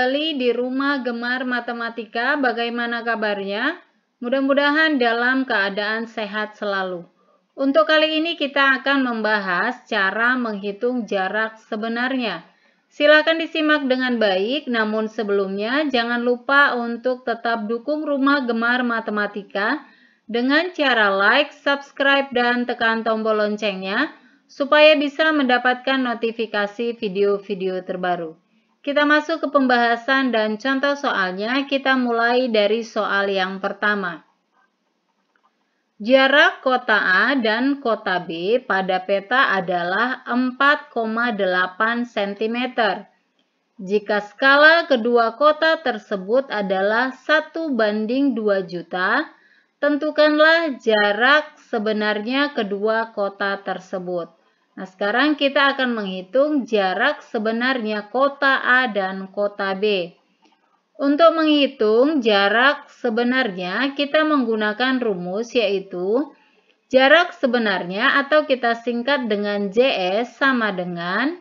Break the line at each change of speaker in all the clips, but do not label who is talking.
kembali di rumah gemar matematika. Bagaimana kabarnya? Mudah-mudahan dalam keadaan sehat selalu. Untuk kali ini kita akan membahas cara menghitung jarak sebenarnya. Silakan disimak dengan baik, namun sebelumnya jangan lupa untuk tetap dukung rumah gemar matematika dengan cara like, subscribe, dan tekan tombol loncengnya supaya bisa mendapatkan notifikasi video-video terbaru. Kita masuk ke pembahasan dan contoh soalnya. Kita mulai dari soal yang pertama. Jarak kota A dan kota B pada peta adalah 4,8 cm. Jika skala kedua kota tersebut adalah 1 banding 2 juta, tentukanlah jarak sebenarnya kedua kota tersebut. Nah, sekarang kita akan menghitung jarak sebenarnya kota A dan kota B. Untuk menghitung jarak sebenarnya, kita menggunakan rumus yaitu jarak sebenarnya atau kita singkat dengan JS sama dengan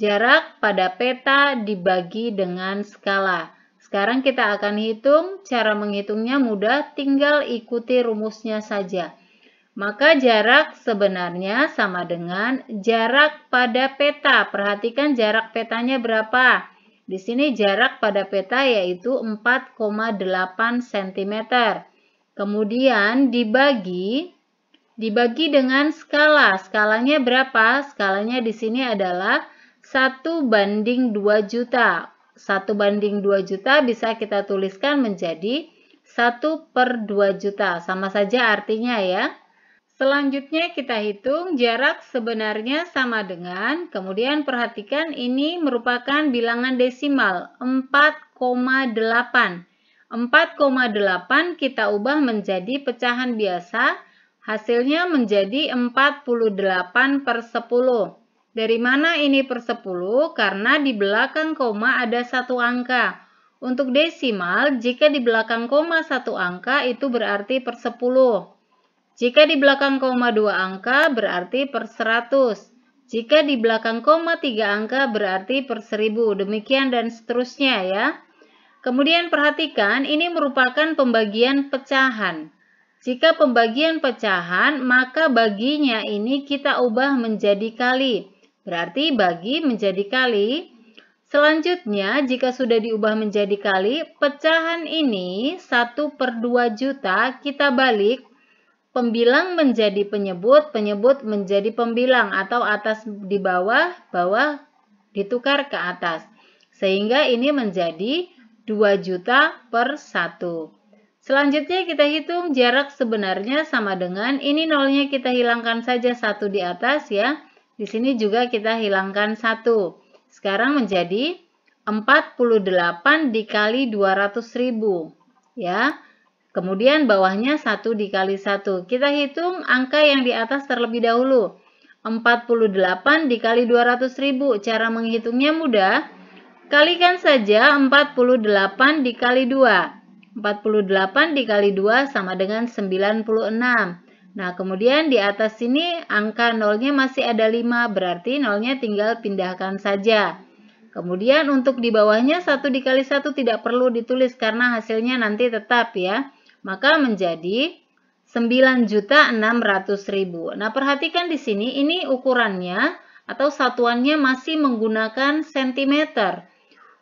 jarak pada peta dibagi dengan skala. Sekarang kita akan hitung, cara menghitungnya mudah, tinggal ikuti rumusnya saja. Maka jarak sebenarnya sama dengan jarak pada peta. Perhatikan jarak petanya berapa. Di sini jarak pada peta yaitu 4,8 cm. Kemudian dibagi dibagi dengan skala. Skalanya berapa? Skalanya di sini adalah 1 banding 2 juta. 1 banding 2 juta bisa kita tuliskan menjadi 1 per 2 juta. Sama saja artinya ya. Selanjutnya kita hitung jarak sebenarnya sama dengan, kemudian perhatikan ini merupakan bilangan desimal 4,8. 4,8 kita ubah menjadi pecahan biasa, hasilnya menjadi 48 per 10. Dari mana ini per 10? Karena di belakang koma ada satu angka. Untuk desimal, jika di belakang koma satu angka itu berarti per 10. Jika di belakang koma dua angka berarti per 100. Jika di belakang koma tiga angka berarti per 1000. Demikian dan seterusnya ya. Kemudian perhatikan ini merupakan pembagian pecahan. Jika pembagian pecahan, maka baginya ini kita ubah menjadi kali. Berarti bagi menjadi kali. Selanjutnya, jika sudah diubah menjadi kali, pecahan ini 1 per 2 juta kita balik Pembilang menjadi penyebut, penyebut menjadi pembilang atau atas di bawah, bawah ditukar ke atas. Sehingga ini menjadi 2 juta per 1. Selanjutnya kita hitung jarak sebenarnya sama dengan ini nolnya kita hilangkan saja satu di atas ya. Di sini juga kita hilangkan satu. Sekarang menjadi 48 dikali 200 ribu. Ya, Kemudian bawahnya 1 dikali 1. Kita hitung angka yang di atas terlebih dahulu. 48 dikali 200 ribu. Cara menghitungnya mudah. Kalikan saja 48 dikali 2. 48 dikali 2 sama dengan 96. Nah, kemudian di atas sini angka nolnya masih ada 5, berarti nolnya tinggal pindahkan saja. Kemudian untuk di bawahnya 1 dikali 1 tidak perlu ditulis karena hasilnya nanti tetap ya maka menjadi 9.600.000. Nah, perhatikan di sini ini ukurannya atau satuannya masih menggunakan cm.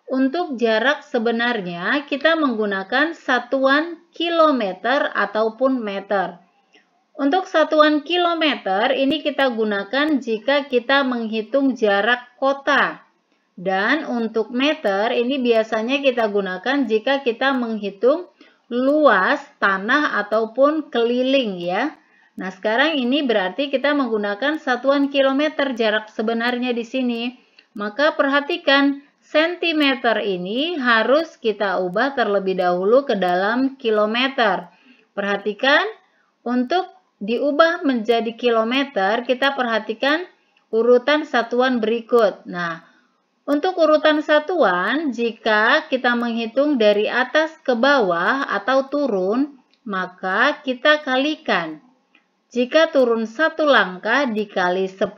Untuk jarak sebenarnya kita menggunakan satuan kilometer ataupun meter. Untuk satuan kilometer ini kita gunakan jika kita menghitung jarak kota. Dan untuk meter ini biasanya kita gunakan jika kita menghitung luas tanah ataupun keliling ya. Nah, sekarang ini berarti kita menggunakan satuan kilometer jarak sebenarnya di sini. Maka perhatikan sentimeter ini harus kita ubah terlebih dahulu ke dalam kilometer. Perhatikan untuk diubah menjadi kilometer, kita perhatikan urutan satuan berikut. Nah, untuk urutan satuan, jika kita menghitung dari atas ke bawah atau turun, maka kita kalikan. Jika turun satu langkah dikali 10,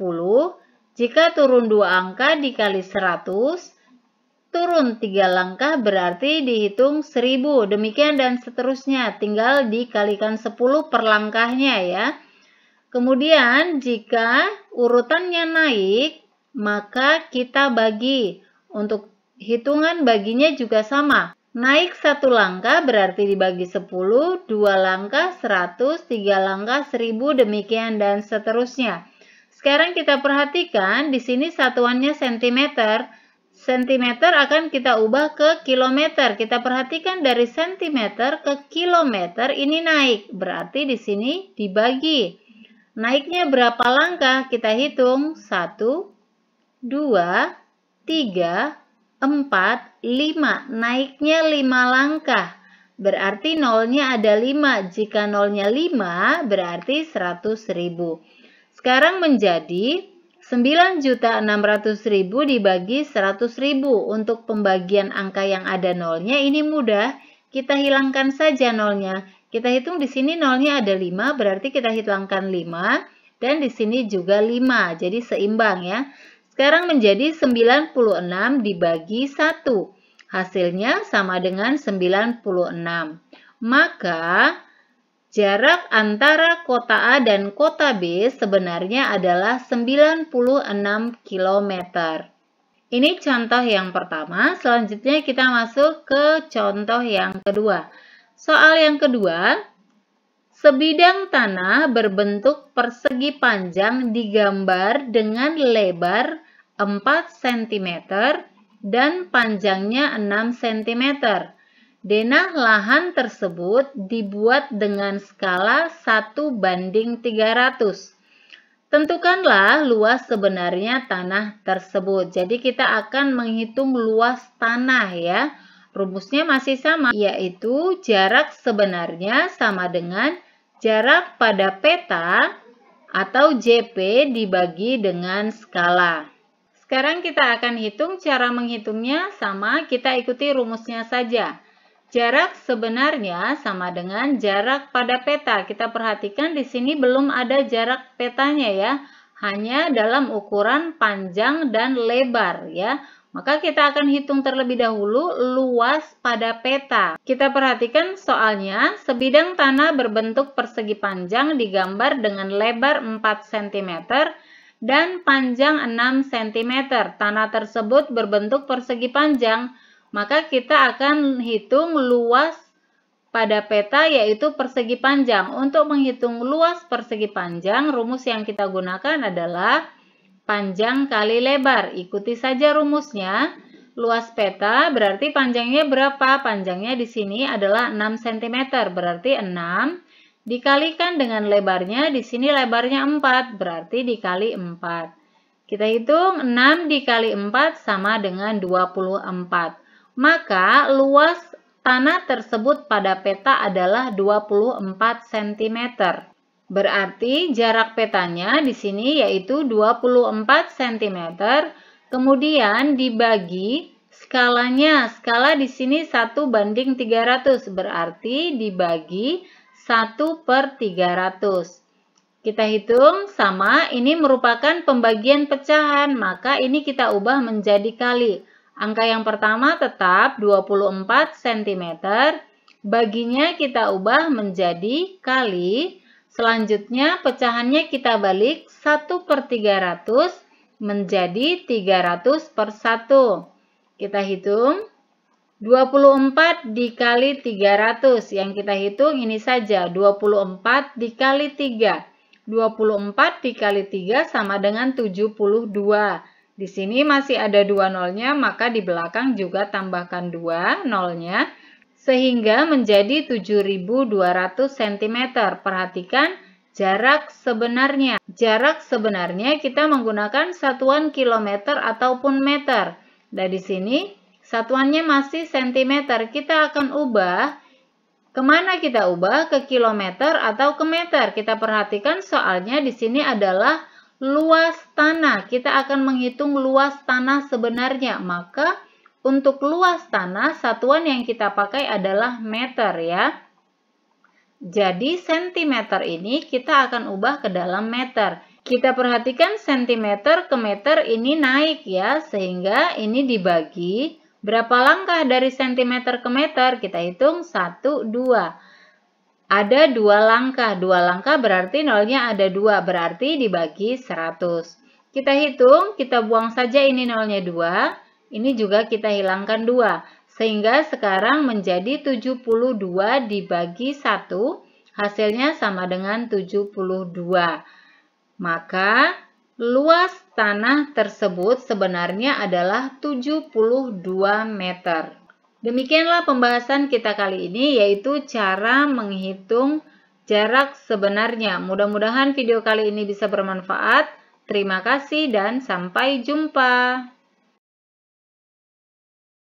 jika turun dua angka dikali 100, turun tiga langkah berarti dihitung 1000. Demikian dan seterusnya, tinggal dikalikan 10 per langkahnya ya. Kemudian jika urutannya naik, maka kita bagi. Untuk hitungan baginya juga sama. Naik satu langkah berarti dibagi 10, dua langkah 100, tiga langkah 1000, demikian dan seterusnya. Sekarang kita perhatikan di sini satuannya sentimeter. Sentimeter akan kita ubah ke kilometer. Kita perhatikan dari sentimeter ke kilometer ini naik. Berarti di sini dibagi. Naiknya berapa langkah? Kita hitung. 1, 2, 3, 4, 5. Naiknya 5 langkah. Berarti nolnya ada 5. Jika nolnya 5, berarti 100 ribu. Sekarang menjadi 9.600.000 dibagi 100.000. Untuk pembagian angka yang ada nolnya ini mudah. Kita hilangkan saja nolnya. Kita hitung di sini nolnya ada 5, berarti kita hilangkan 5. Dan di sini juga 5, jadi seimbang ya. Sekarang menjadi 96 dibagi 1. Hasilnya sama dengan 96. Maka jarak antara kota A dan kota B sebenarnya adalah 96 km. Ini contoh yang pertama. Selanjutnya kita masuk ke contoh yang kedua. Soal yang kedua, sebidang tanah berbentuk persegi panjang digambar dengan lebar 4 cm dan panjangnya 6 cm. Denah lahan tersebut dibuat dengan skala 1 banding 300. Tentukanlah luas sebenarnya tanah tersebut. Jadi kita akan menghitung luas tanah ya. Rumusnya masih sama, yaitu jarak sebenarnya sama dengan jarak pada peta atau JP dibagi dengan skala. Sekarang kita akan hitung cara menghitungnya sama, kita ikuti rumusnya saja. Jarak sebenarnya sama dengan jarak pada peta. Kita perhatikan di sini belum ada jarak petanya ya. Hanya dalam ukuran panjang dan lebar ya. Maka kita akan hitung terlebih dahulu luas pada peta. Kita perhatikan soalnya, sebidang tanah berbentuk persegi panjang digambar dengan lebar 4 cm dan panjang 6 cm. Tanah tersebut berbentuk persegi panjang, maka kita akan hitung luas pada peta yaitu persegi panjang. Untuk menghitung luas persegi panjang, rumus yang kita gunakan adalah panjang kali lebar. Ikuti saja rumusnya. Luas peta berarti panjangnya berapa? Panjangnya di sini adalah 6 cm, berarti 6 Dikalikan dengan lebarnya, di sini lebarnya 4, berarti dikali 4. Kita hitung 6 dikali 4 sama dengan 24. Maka luas tanah tersebut pada peta adalah 24 cm. Berarti jarak petanya di sini yaitu 24 cm. Kemudian dibagi skalanya. Skala di sini 1 banding 300. Berarti dibagi 1 per 300. Kita hitung sama, ini merupakan pembagian pecahan, maka ini kita ubah menjadi kali. Angka yang pertama tetap 24 cm, baginya kita ubah menjadi kali. Selanjutnya pecahannya kita balik 1 per 300 menjadi 300 per 1. Kita hitung 24 dikali 300. Yang kita hitung ini saja. 24 dikali 3. 24 dikali 3 sama dengan 72. Di sini masih ada dua nolnya, maka di belakang juga tambahkan dua nolnya. Sehingga menjadi 7200 cm. Perhatikan jarak sebenarnya. Jarak sebenarnya kita menggunakan satuan kilometer ataupun meter. Dan di sini Satuannya masih cm. Kita akan ubah. Ke mana kita ubah? Ke kilometer atau ke meter? Kita perhatikan soalnya di sini adalah luas tanah. Kita akan menghitung luas tanah sebenarnya. Maka untuk luas tanah, satuan yang kita pakai adalah meter ya. Jadi sentimeter ini kita akan ubah ke dalam meter. Kita perhatikan sentimeter ke meter ini naik ya, sehingga ini dibagi Berapa langkah dari cm ke meter? Kita hitung 1, 2. Ada dua langkah. Dua langkah berarti nolnya ada dua. Berarti dibagi 100. Kita hitung, kita buang saja ini nolnya 2. Ini juga kita hilangkan 2. Sehingga sekarang menjadi 72 dibagi 1. Hasilnya sama dengan 72. Maka Luas tanah tersebut sebenarnya adalah 72 meter. Demikianlah pembahasan kita kali ini yaitu cara menghitung jarak sebenarnya. Mudah-mudahan video kali ini bisa bermanfaat. Terima kasih dan sampai jumpa.